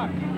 truck.